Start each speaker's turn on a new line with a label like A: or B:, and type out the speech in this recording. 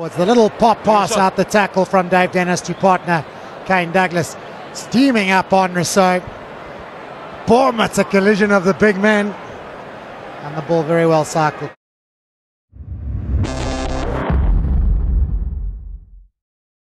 A: It's the little pop pass out the tackle from Dave Dennis to partner Kane Douglas. Steaming up on Rossouw. Boom, it's a collision of the big men. And the ball very well cycled.